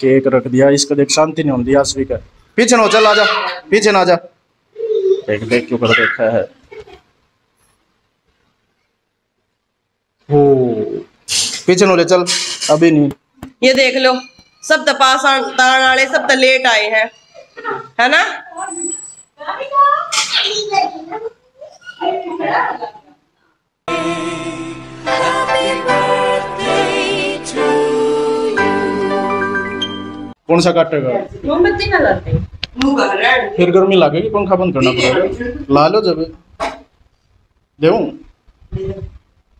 Cake रख दिया, इसको देख शांति नहीं होती, आसवी का। पीछे ना चल, आजा। पीछे ना आजा। देख देख क्यों कर देखा है। पीछे नो ले, चल। अभी नहीं। ये देख लो, सब तपास पास वाले, सब तो लेट आए हैं। है ना? कौन सा काटेगा? है। फिर गर्मी लगेगी पंखा बंद करना पड़ेगा? ला लो जब। देऊ?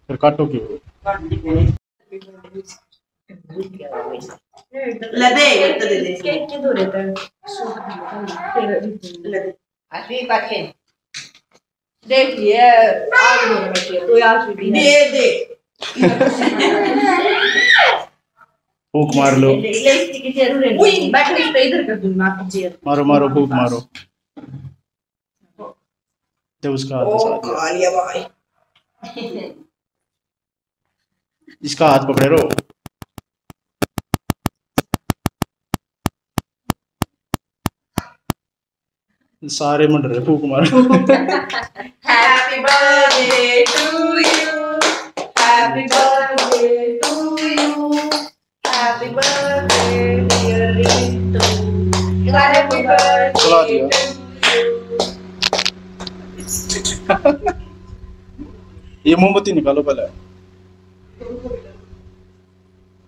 फिर काटो क्यों? ले दे ये तो दे दे के दो रहता है। दे आगे दो है तो यार भी दे दे। फूक मार लो। इलायची की ज़रूर है उई। बैटरी पे इधर कर दूँगा आप जी मारो मारो फूक मारो। दे उसका हाथ। इसका हाथ पकड़े रो। सारे मंड रहे फूक मारो। Happy birthday to you happy birthday happy birthday dear Ritu happy चला बर्थडे ये मोमबत्ती निकालो पहले।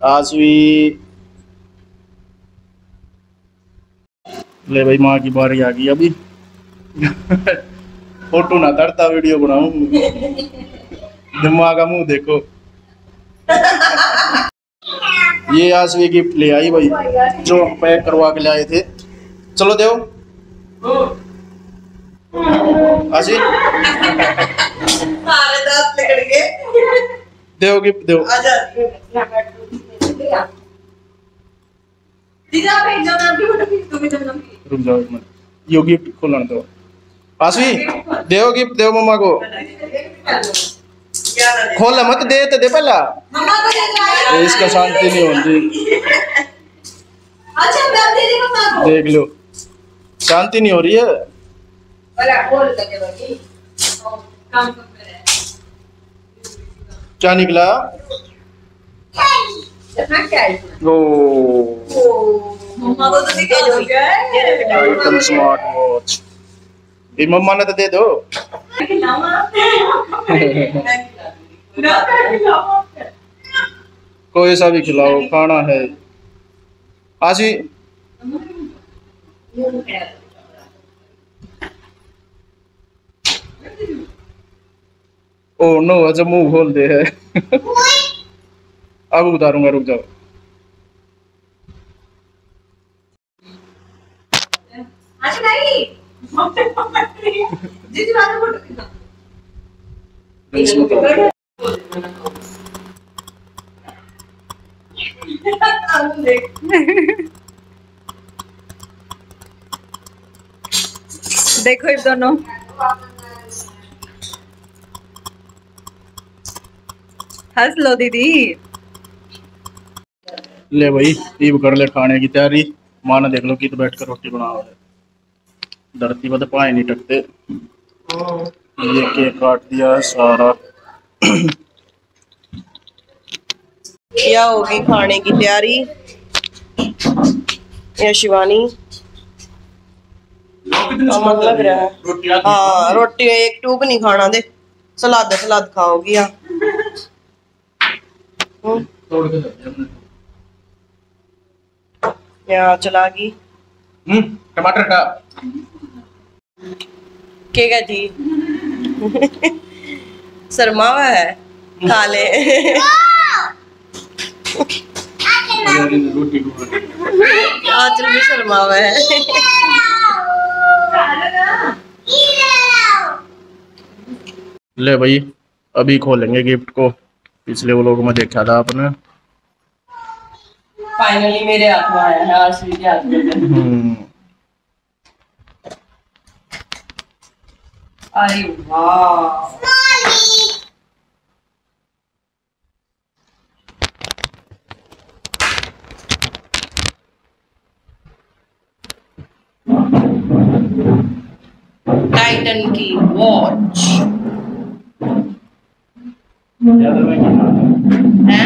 आज भी ले भाई माँ की बारी आ गई अभी। फ़ोटो ना करता वीडियो बनाऊँ। दिमाग का मुँह देखो। ये आज भी गिफ्ट ले आई भाई, जो पैक करवा के ले आए थे। चलो देव आशी गए देव गिफ्ट देव आजा जाओ यो गिफ्ट खोलने दो। आशवी देव गिफ्ट देव मम्मा को। खोल मत दे तो दे पहला। इसका शांति नहीं होती। अच्छा मैं दे दी मम्मा को। देख लो। शांति नहीं हो रही है। हैं। क्या निकला? ओ। मम्मा को तो दिखा दो क्या स्मार्ट वॉच मम्मा ने तो दे दो कोई सा भी खिलाओ खाना है आशी ओ नो अच्छा मुँह खोल दे है अब उतारूँगा रुक जाओ अच्छा देखो ये दोनों। हंस लो दीदी। ले भाई ईब कर ले खाने की तैयारी। माँ ने देख लो कि तो बैठ कर रोटी बना रहा धरती पर तो पाए नहीं टकते। ये केक काट दिया है सारा। क्या होगी खाने की तैयारी। ये शिवानी। अमन लग रहा है। हाँ रोटी एक टूक नहीं खाना दे। सलाद सलाद खाओगी हाँ हम्म, के। यहाँ चला गई। हम्म टमाटर का के कहती शर्मा हुआ है। खा ले। आचल भी शर्मा हुआ है। ले भाई अभी खोलेंगे गिफ्ट को। पिछले वो लोग में देखा था आपने। फाइनली मेरे हाथ में आया है आरसीबी के हाथ में अरे टाइटन की वॉच ज़्यादा महँगी ना है।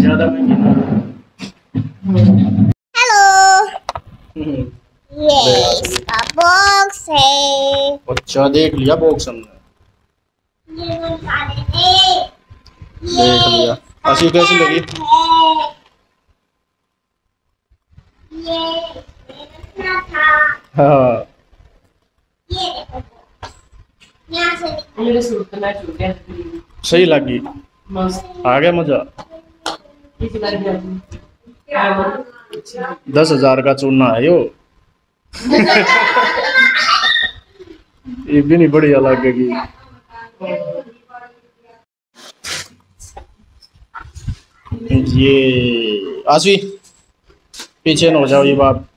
ज़्यादा महँगी ना हेलो ये का बॉक्स है अच्छा देख लिया बॉक्स हमने। ये निकाले देख लिया। अच्छी कैसी लगी? ये ये था। हाँ। ये देखो यहाँ से निकाल- मेरे सूट पे मैच हो सही लगी। मस्त। आ गया मज़ा दस हज़ार का चूना है यो। ये भी नहीं बढ़िया लगेगी ये, आसवी, पीछे न हो जाओ ये बात।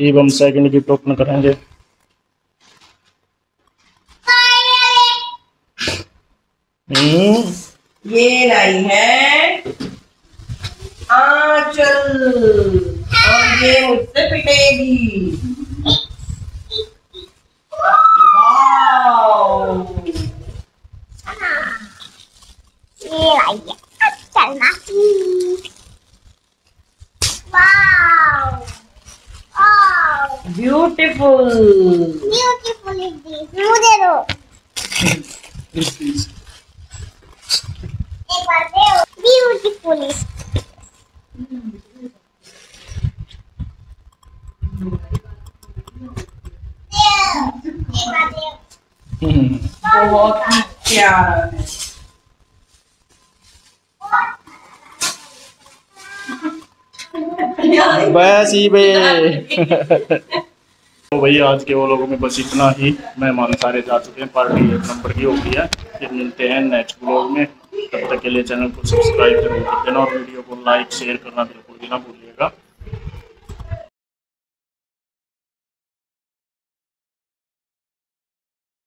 ये हम सेकंड की टोकन करेंगे। हम्म। ये लाई है आंचल। onde eu sempre teve. Uau! Ah, Wow! Oh! Beautiful! Beautiful is this modelo. Beautiful is ही है बस ही बे। तो भैया आज के वो लोगों में बस इतना ही। मेहमान सारे जा चुके हैं पार्टी एक नंबर की होती है। फिर मिलते हैं नेक्स्ट ब्लॉग में। तब तक के लिए चैनल को सब्सक्राइब ज़रूर कर देना और वीडियो को लाइक शेयर करना बिल्कुल भी ना भूलिएगा